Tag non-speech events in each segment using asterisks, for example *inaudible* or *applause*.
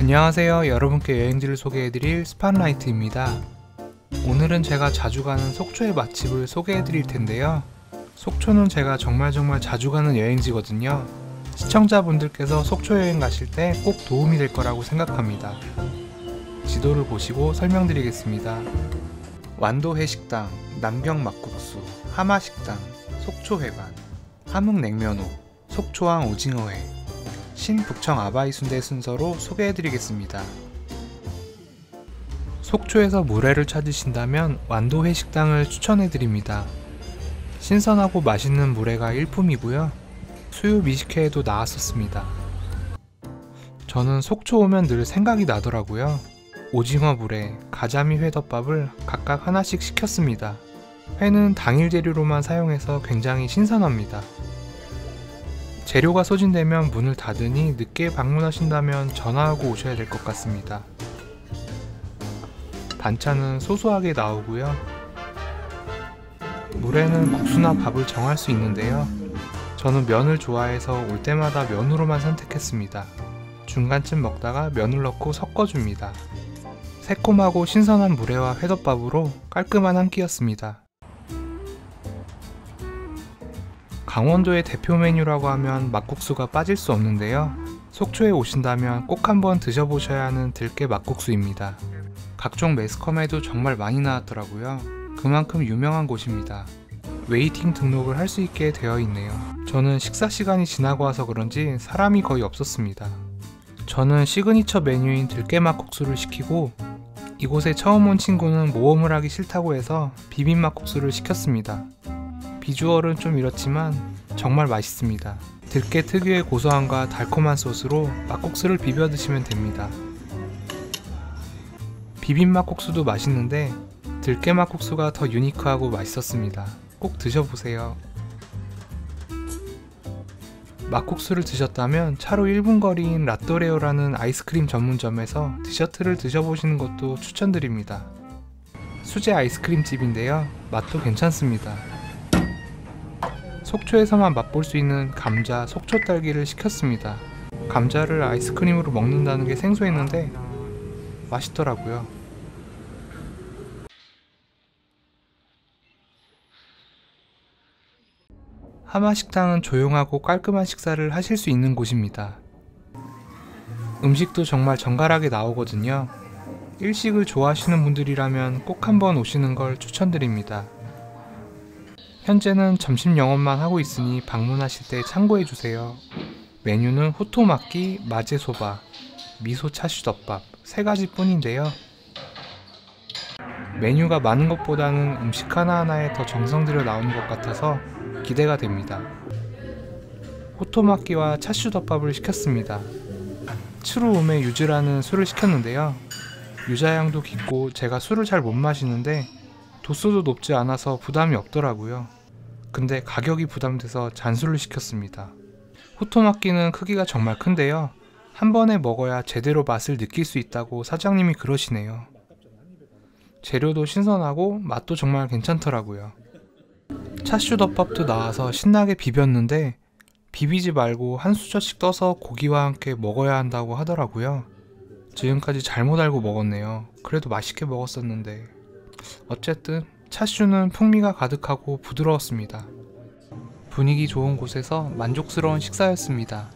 안녕하세요. 여러분께 여행지를 소개해드릴 스팟라이트입니다. 오늘은 제가 자주 가는 속초의 맛집을 소개해드릴 텐데요. 속초는 제가 정말 정말 자주 가는 여행지거든요. 시청자분들께서 속초 여행 가실 때 꼭 도움이 될 거라고 생각합니다. 지도를 보시고 설명드리겠습니다. 완도해식당, 남경 막국수, 하마식당, 속초회관, 함흥냉면호, 속초항 오징어회, 신북청 아바이 순대 순서로 소개해드리겠습니다. 속초에서 물회를 찾으신다면 완도회 식당을 추천해드립니다. 신선하고 맛있는 물회가 일품이고요. 수유 미식회에도 나왔었습니다. 저는 속초 오면 늘 생각이 나더라고요. 오징어 물회, 가자미 회덮밥을 각각 하나씩 시켰습니다. 회는 당일 재료로만 사용해서 굉장히 신선합니다. 재료가 소진되면 문을 닫으니 늦게 방문하신다면 전화하고 오셔야 될 것 같습니다. 반찬은 소소하게 나오고요. 물에는 국수나 밥을 정할 수 있는데요. 저는 면을 좋아해서 올 때마다 면으로만 선택했습니다. 중간쯤 먹다가 면을 넣고 섞어줍니다. 새콤하고 신선한 물회와 회덮밥으로 깔끔한 한 끼였습니다. 강원도의 대표 메뉴라고 하면 막국수가 빠질 수 없는데요. 속초에 오신다면 꼭 한번 드셔보셔야 하는 들깨 막국수입니다. 각종 매스컴에도 정말 많이 나왔더라고요. 그만큼 유명한 곳입니다. waiting 등록을 할 수 있게 되어 있네요. 저는 식사 시간이 지나고 와서 그런지 사람이 거의 없었습니다. 저는 시그니처 메뉴인 들깨 막국수를 시키고 이곳에 처음 온 친구는 모험을 하기 싫다고 해서 비빔막국수를 시켰습니다. visual은 좀 이렇지만 정말 맛있습니다. 들깨 특유의 고소함과 달콤한 소스로 막국수를 비벼 드시면 됩니다. 비빔 막국수도 맛있는데 들깨 막국수가 더 unique하고 맛있었습니다. 꼭 드셔보세요. 막국수를 드셨다면 차로 1분 거리인 라또레오라는 아이스크림 전문점에서 디저트를 드셔보시는 것도 추천드립니다. 수제 아이스크림 집인데요. 맛도 괜찮습니다. 속초에서만 맛볼 수 있는 감자 속초 딸기를 시켰습니다. 감자를 아이스크림으로 먹는다는 게 생소했는데 맛있더라고요. 하마 식당은 조용하고 깔끔한 식사를 하실 수 있는 곳입니다. 음식도 정말 정갈하게 나오거든요. 일식을 좋아하시는 분들이라면 꼭 한번 오시는 걸 추천드립니다. 현재는 점심 영업만 하고 있으니 방문하실 때 참고해 주세요. 메뉴는 호토마끼, 마제소바, 미소 차슈덮밥 세 가지 뿐인데요. 메뉴가 많은 것보다는 음식 하나하나에 더 정성 들여 나오는 것 같아서 기대가 됩니다. 호토마끼와 차슈덮밥을 시켰습니다. 츠루움의 유즈라는 술을 시켰는데요. 유자향도 깊고 제가 술을 잘 못 마시는데 도수도 높지 않아서 부담이 없더라고요. 근데 가격이 부담돼서 잔술을 시켰습니다. 호토마끼는 크기가 정말 큰데요. 한 번에 먹어야 제대로 맛을 느낄 수 있다고 사장님이 그러시네요. 재료도 신선하고 맛도 정말 괜찮더라고요. 차슈덮밥도 나와서 신나게 비볐는데 비비지 말고 한 수저씩 떠서 고기와 함께 먹어야 한다고 하더라고요. 지금까지 잘못 알고 먹었네요. 그래도 맛있게 먹었었는데. 어쨌든 차슈는 풍미가 가득하고 부드러웠습니다. 분위기 좋은 곳에서 만족스러운 식사였습니다.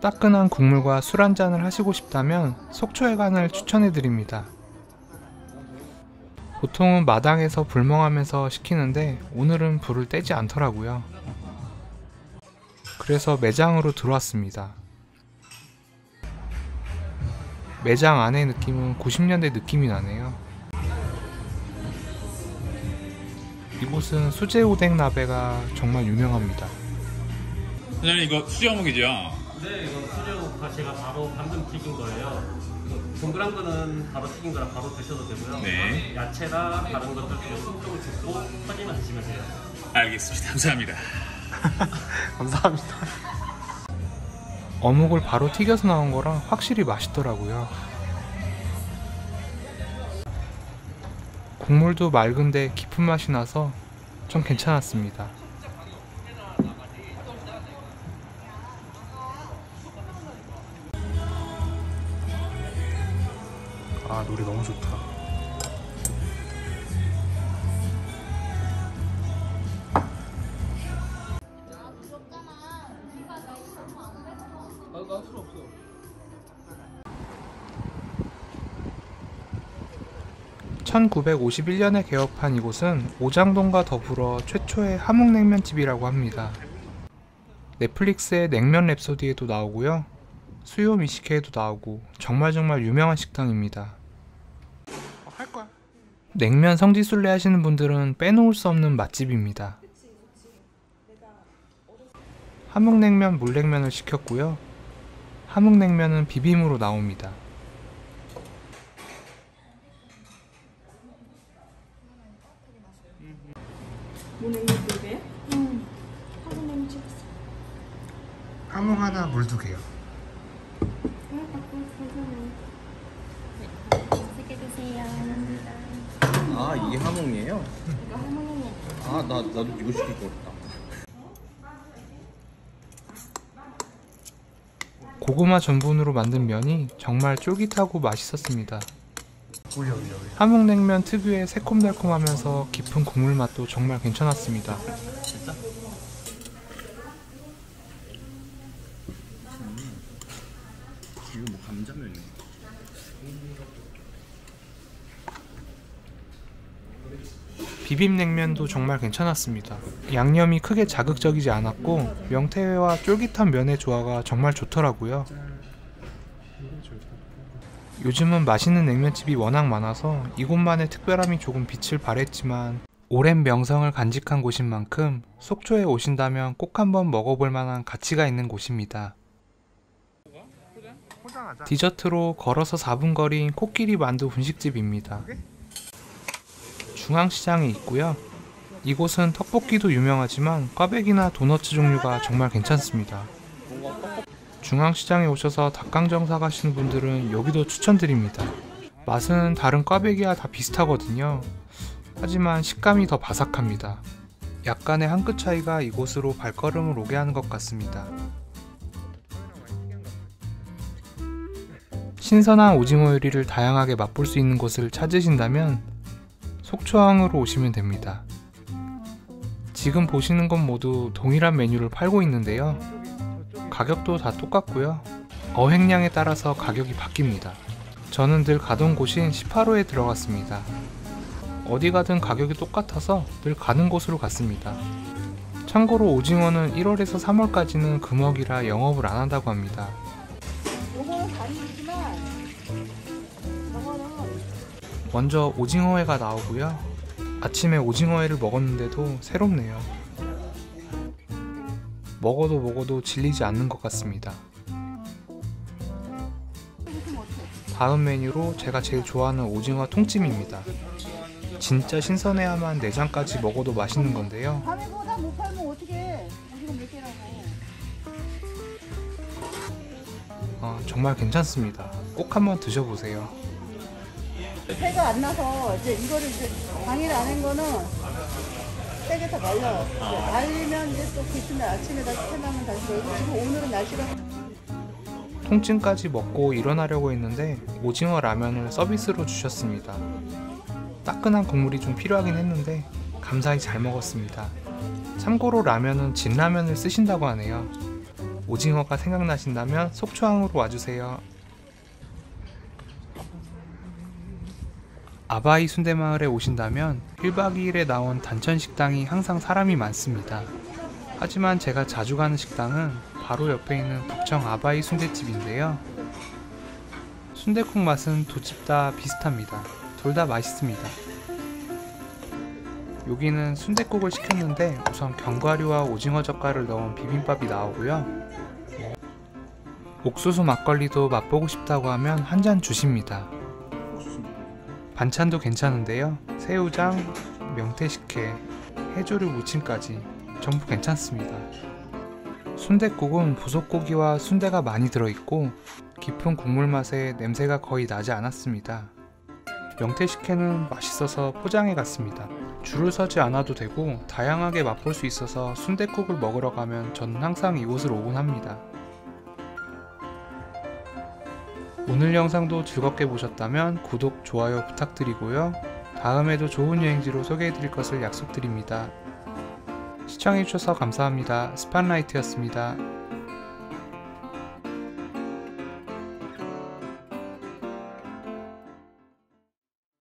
따끈한 국물과 술 한잔을 하시고 싶다면 속초해관을 추천해드립니다. 보통은 마당에서 불멍하면서 시키는데 오늘은 불을 떼지 않더라고요. 그래서 매장으로 들어왔습니다. 매장 안의 느낌은 90년대 느낌이 나네요. 이곳은 수제 오뎅 나베가 정말 유명합니다. 사장님 이거 수제 어묵이죠? 네, 이거 수제오가 제가 바로 방금 튀긴 거예요. 이거 동그란 거는 바로 튀긴 거라 바로 드셔도 되고요. 네. 야채나 다른 것들 숨좀 줍고 퍼지면 드시면 돼요. 알겠습니다. 감사합니다. *laughs* 감사합니다. 어묵을 바로 튀겨서 나온 거라 확실히 맛있더라고요. 국물도 맑은데 깊은 맛이 나서 좀 괜찮았습니다. (1951년에) 개업한 이곳은 오장동과 더불어 최초의 함흥냉면집이라고 합니다. 넷플릭스의 냉면 랩소디에도 나오고요. 수요 미식회에도 나오고 정말 정말 유명한 식당입니다. 냉면 성지순례 하시는 분들은 빼놓을 수 없는 맛집입니다. 함흥냉면 물냉면을 시켰고요. 함흥냉면은 비빔으로 나옵니다. 모냉면 두 개? 응. 화분냉면 찍었어. 함흥 하나 물 두 개요. 맛있게 드세요. 감사합니다. 아 이게 하몽이에요? 이거 할머니는 아나 나도 이거 시킬 거 같다. 고구마 전분으로 만든 면이 정말 쫄깃하고 맛있었습니다. 함흥냉면 특유의 새콤달콤하면서 깊은 국물 맛도 정말 괜찮았습니다. 이거 뭐? 비빔냉면도 정말 괜찮았습니다. 양념이 크게 자극적이지 않았고 명태회와 쫄깃한 면의 조화가 정말 좋더라고요. 요즘은 맛있는 냉면집이 워낙 많아서 이곳만의 특별함이 조금 빛을 발했지만 오랜 명성을 간직한 곳인 만큼 속초에 오신다면 꼭 한번 먹어볼 만한 가치가 있는 곳입니다. 디저트로 걸어서 4분 거리인 코끼리 만두 분식집입니다. 중앙시장에 있고요. 이곳은 떡볶이도 유명하지만 꽈배기나 도너츠 종류가 정말 괜찮습니다. 중앙시장에 오셔서 닭강정 사가시는 분들은 여기도 추천드립니다. 맛은 다른 꽈배기와 다 비슷하거든요. 하지만 식감이 더 바삭합니다. 약간의 한 끗 차이가 이곳으로 발걸음을 오게 하는 것 같습니다. 신선한 오징어 요리를 다양하게 맛볼 수 있는 곳을 찾으신다면 속초항으로 오시면 됩니다. 지금 보시는 건 모두 동일한 메뉴를 팔고 있는데요. 가격도 다 똑같고요. 어획량에 따라서 가격이 바뀝니다. 저는 늘 가던 곳인 18호에 들어갔습니다. 어디 가든 가격이 똑같아서 늘 가는 곳으로 갔습니다. 참고로 오징어는 1월에서 3월까지는 금어기라 영업을 안 한다고 합니다. 먼저 오징어회가 나오고요. 아침에 오징어회를 먹었는데도 새롭네요. 먹어도 먹어도 질리지 않는 것 같습니다. 다음 메뉴로 제가 제일 좋아하는 오징어 통찜입니다. 진짜 신선해야만 내장까지 먹어도 맛있는 건데요. 밤에보다 못 팔면 어떻게 오징어 몇 개라고. 어, 정말 괜찮습니다. 꼭 한번 드셔보세요. 새가 안 나서 이제 이거를 이제 방해를 안 한 거는 세게 다. 이제 말리면 이제 또날 아침에 다시 해나면 다시 내고 지금 오늘은 날씨가 통찜까지 먹고 일어나려고 했는데 오징어 라면을 서비스로 주셨습니다. 따끈한 국물이 좀 필요하긴 했는데 감사히 잘 먹었습니다. 참고로 라면은 진라면을 쓰신다고 하네요. 오징어가 생각나신다면 속초항으로 와주세요. 아바이 순대마을에 오신다면 1박 2일에 나온 단천 식당이 항상 사람이 많습니다. 하지만 제가 자주 가는 식당은 바로 옆에 있는 북청 아바이 순대집인데요. 순대국 맛은 두 집 다 비슷합니다. 둘 다 맛있습니다. 여기는 순대국을 시켰는데 우선 견과류와 오징어 젓갈을 넣은 비빔밥이 나오고요. 옥수수 막걸리도 맛보고 싶다고 하면 한 잔 주십니다. 반찬도 괜찮은데요. 새우장, 명태식혜, 해조류 무침까지 전부 괜찮습니다. 순댓국은 부속고기와 순대가 많이 들어있고 깊은 국물 맛에 냄새가 거의 나지 않았습니다. 명태식혜는 맛있어서 포장해 갔습니다. 줄을 서지 않아도 되고 다양하게 맛볼 수 있어서 순댓국을 먹으러 가면 저는 항상 이곳을 오곤 합니다. 오늘 영상도 즐겁게 보셨다면 구독, 좋아요 부탁드리고요. 다음에도 좋은 여행지로 소개해드릴 것을 약속드립니다. 시청해주셔서 감사합니다. 스판라이트였습니다.